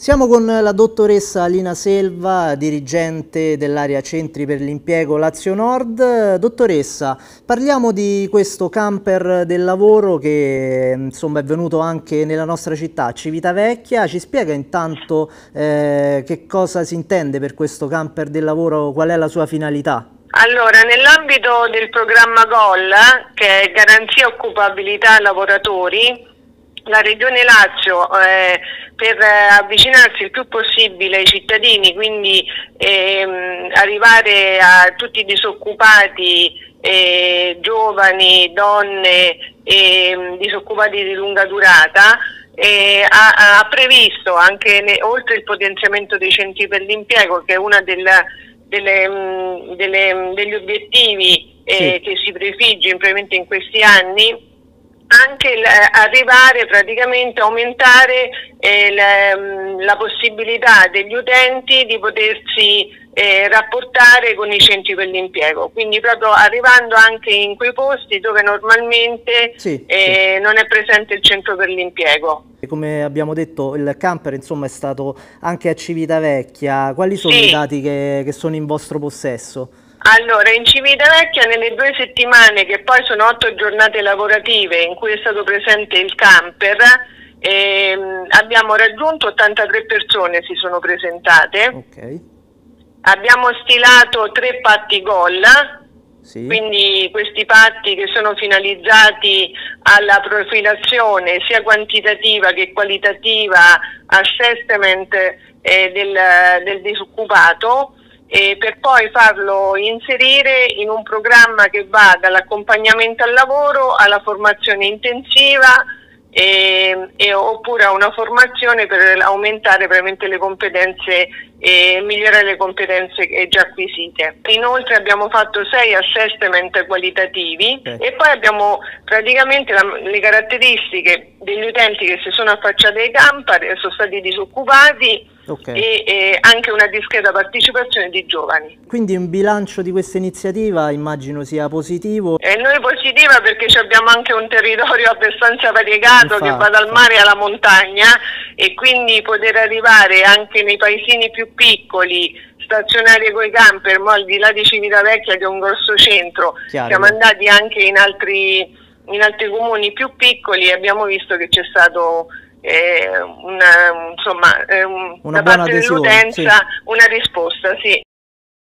Siamo con la dottoressa Alina Selva, dirigente dell'area Centri per l'Impiego Lazio Nord. Dottoressa, parliamo di questo camper del lavoro che insomma, è venuto anche nella nostra città, Civitavecchia. Ci spiega intanto eh, che cosa si intende per questo camper del lavoro, qual è la sua finalità? Allora, nell'ambito del programma GOL, che è Garanzia Occupabilità Lavoratori, la Regione Lazio eh, per eh, avvicinarsi il più possibile ai cittadini, quindi ehm, arrivare a tutti i disoccupati, eh, giovani, donne, eh, disoccupati di lunga durata, eh, ha, ha, previsto anche ne, oltre il potenziamento dei centri per l'impiego, che è uno mm, degli obiettivi eh, sì. che si prefigge in questi anni, anche il, eh, arrivare praticamente a aumentare eh, la, mm, la, possibilità degli utenti di potersi eh, rapportare con i centri per l'impiego, quindi proprio arrivando anche in quei posti dove normalmente sì, eh, sì. non è presente il centro per l'impiego. Come abbiamo detto il camper insomma, è stato anche a Civitavecchia, quali sono sì. i dati che, che sono in vostro possesso? Allora, in Civitavecchia nelle due settimane, che poi sono otto giornate lavorative in cui è stato presente il camper, ehm, abbiamo raggiunto 83 persone, si sono presentate. Okay. Abbiamo stilato tre patti gol, sì. quindi questi patti che sono finalizzati alla profilazione sia quantitativa che qualitativa, assessment eh, del, del disoccupato eh, per poi farlo inserire in un programma che va dall'accompagnamento al lavoro alla formazione intensiva eh, eh, oppure a una formazione per aumentare veramente le competenze e migliorare le competenze già acquisite. Inoltre abbiamo fatto sei assessment qualitativi okay. e poi abbiamo praticamente la, le caratteristiche degli utenti che si sono affacciati ai camper, sono stati disoccupati okay. e, e, anche una discreta partecipazione di giovani. Quindi un bilancio di questa iniziativa immagino sia positivo? E noi positiva perché abbiamo anche un territorio abbastanza variegato Infatti. che va dal mare alla montagna e quindi poter arrivare anche nei paesini più piccoli stazionare con i camper, ma al di là di Civitavecchia che è un grosso centro, Chiaro. siamo andati anche in altri, in altri comuni più piccoli e abbiamo visto che c'è stato eh, una, da parte dell'utenza sì. una risposta, sì.